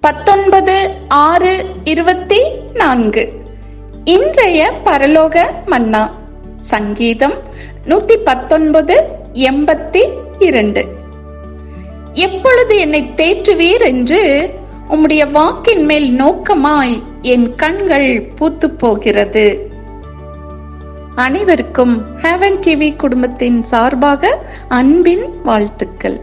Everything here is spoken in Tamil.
பத்தொன்பது ஆறு இருபத்தி நான்கு. இன்றைய பரலோக மன்னா. சங்கீதம் நூத்தி பத்தொன்பது எண்பத்தி இரண்டு. எப்பொழுது என்னை தேற்றுவீர் என்று உம்முடைய வாக்கின் மேல் நோக்கமாய் என் கண்கள் பூத்து போகிறது அனைவருக்கும் ஹேவன் டிவி குடும்பத்தின் சார்பாக அன்பின் வாழ்த்துக்கள்.